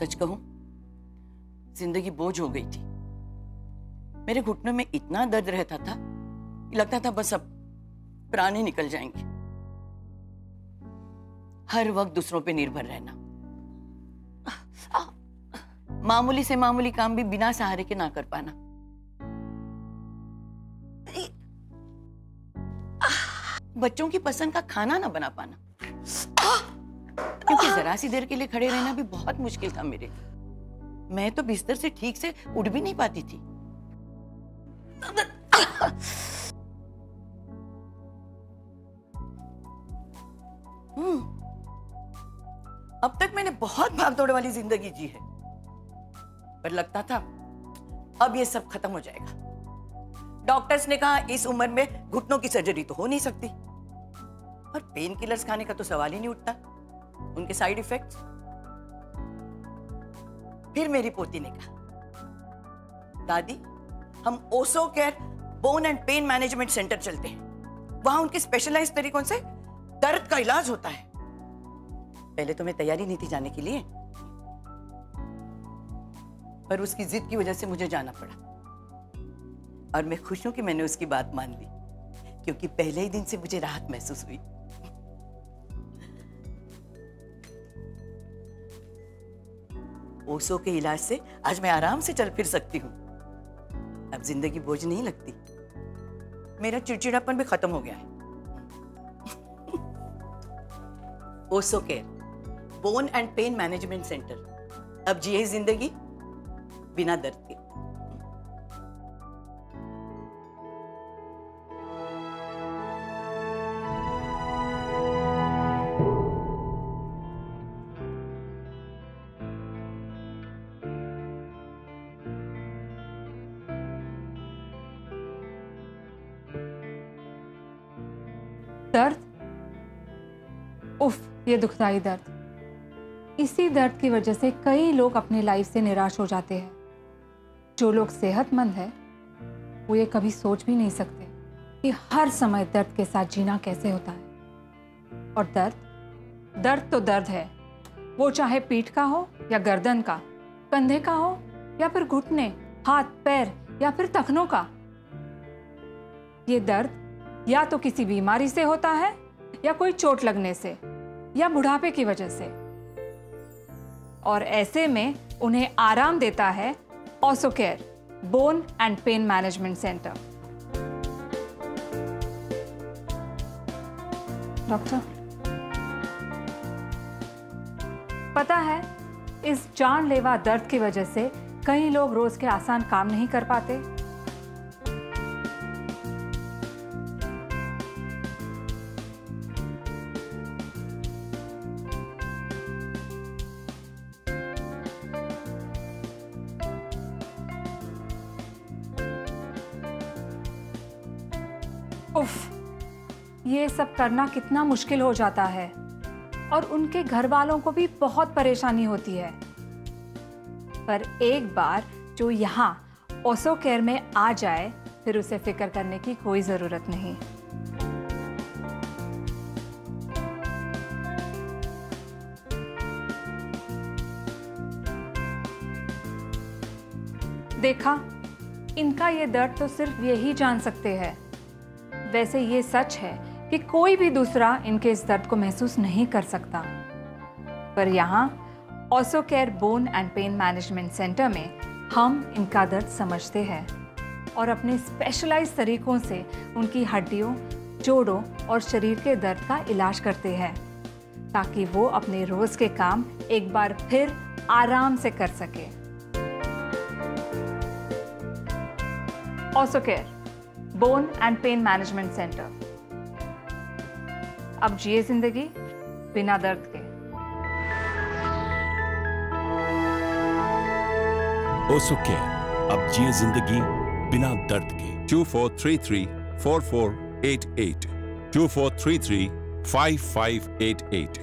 सच कहूँ, ज़िंदगी बोझ हो गई थी। मेरे घुटनों में इतना दर्द रहता था कि लगता था बस अब प्राण ही निकल जाएँगे। हर वक्त दूसरों पे निर्भर रहना। मामूली से मामूली काम भी बिना सहारे के ना कर पाना। बच्चों की पसंद का खाना ना बना पाना। क्योंकि जरा सी देर के लिए खड़े रहना भी बहुत मुश्किल था मेरे। मैं तो बिस्तर से ठीक से उठ भी नहीं पाती थी। हम्म, अब तक मैंने बहुत भाग भागदौड़ वाली ज़िंदगी जी है। पर लगता था अब ये सब खत्म हो जाएगा। डॉक्टर्स ने कहा इस उम्र में घुटनों की सर्जरी तो हो नहीं सकती। और पेन किलर्स खाने का तो सवाल ही नहीं उठता। उनके साइड इफेक्ट्स फिर मेरी पोती ने कहा, दादी, हम Oso care bone and pain management centre चलते हैं। वहाँ उनके स्पेशलाइज तरीकों से दर्द का इलाज होता है। पहले तो मैं तैयारी नहीं थी जाने के लिए, पर उसकी जिद की वजह से मुझे जाना पड़ा। और मैं खुश हूँ कि मैंने उसकी बात मान ली, क्योंकि पहले ही दिन से मुझे राहत महसूस हुई। ओसो के इलाज से आज मैं आराम से चल फिर सकती हूँ। अब ज़िंदगी बोझ नहीं लगती। मेरा चिड़चिड़ापन भी खत्म हो गया है। Oso care, bone and pain management centre. अब जिए ज़िंदगी बिना दर्द के। दर्द? उफ, ये दुखदाई दर्द। इसी दर्द की वजह से कई लोग अपनी लाइफ से निराश हो जाते हैं। जो लोग सेहतमंद है, वो ये कभी सोच भी नहीं सकते कि हर समय दर्द के साथ जीना कैसे होता है। और दर्द? दर्द तो दर्द है। वो चाहे पीठ का हो या गर्दन का, कंधे का हो या फिर घुटने, हाथ, पैर या फिर तखनों का। ये दर्द या तो किसी बीमारी से होता है, या कोई चोट लगने से, या बुढ़ापे की वजह से। और ऐसे में उन्हें आराम देता है Osocare bone and pain management centre doctor पता है, इस जानलेवा दर्द की वजह से कई लोग रोज के आसान काम नहीं कर पाते। उफ, ये सब करना कितना मुश्किल हो जाता है। और उनके घर वालों को भी बहुत परेशानी होती है। पर एक बार जो यहाँ ओसो केयर में आ जाए, फिर उसे फ़िक्र करने की कोई ज़रूरत नहीं। देखा, इनका ये दर्द तो सिर्फ़ यही जान सकते हैं। वैसे ये सच है कि कोई भी दूसरा इनके इस दर्द को महसूस नहीं कर सकता। पर यहाँ Oso care bone and pain management centre में हम इनका दर्द समझते हैं और अपने स्पेशलाइज तरीकों से उनकी हड्डियों, जोड़ों और शरीर के दर्द का इलाज करते हैं, ताकि वो अपने रोज के काम एक बार फिर आराम से कर सके। Oso care bone and pain management centre अब जिए ज़िंदगी बिना दर्द के। ओसो केयर अब जिए ज़िंदगी बिना दर्द के। Two four three three four four eight eight two four three three five five eight eight